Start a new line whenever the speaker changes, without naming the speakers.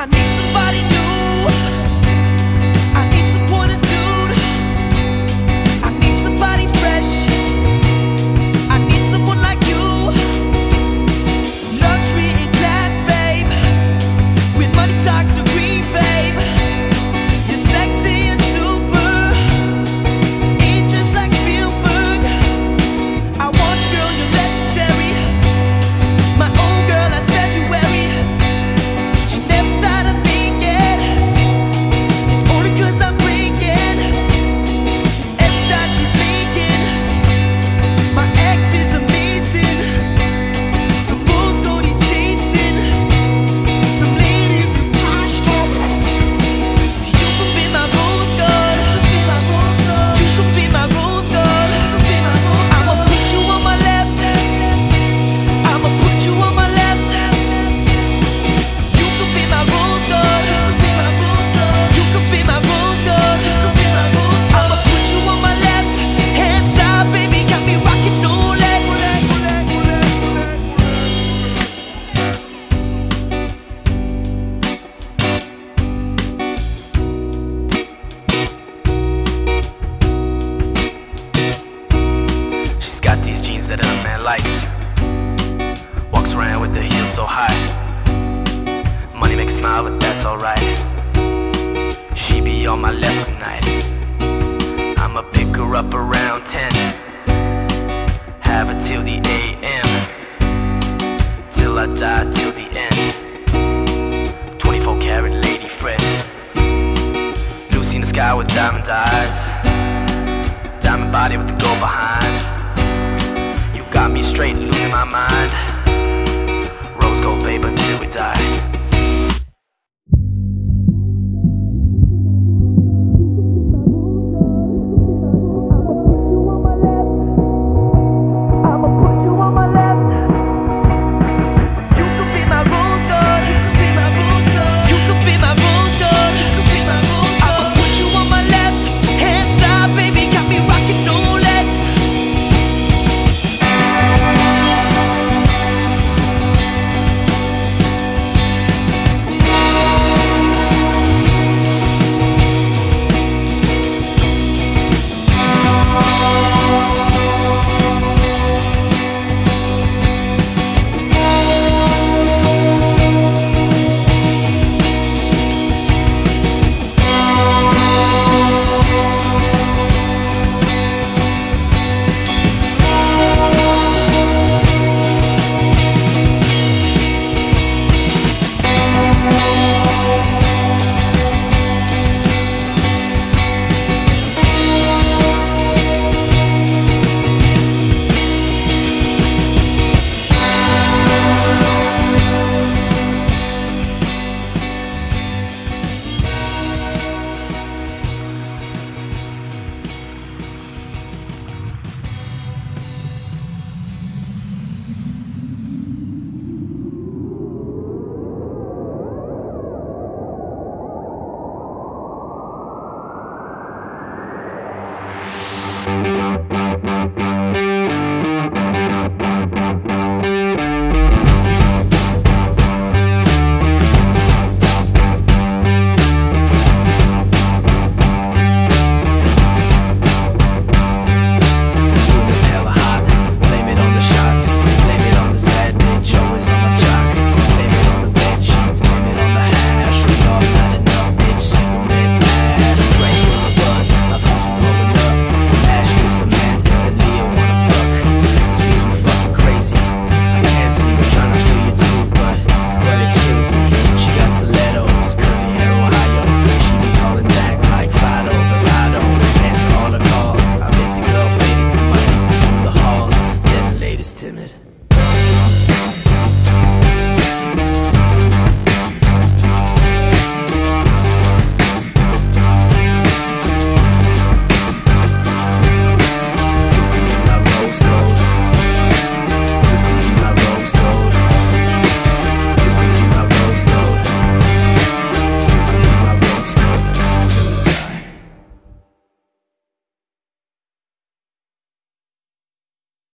I need somebody new. friend with
the heels so high. Money makes smile, but that's alright. She be on my left tonight. I'ma pick her up around 10. Have her till the AM. Till I die, till the end. 24 karat lady friend. Lucy in the sky with diamond eyes. Diamond body with the gold behind. You got me straight, losing my mind die
timid.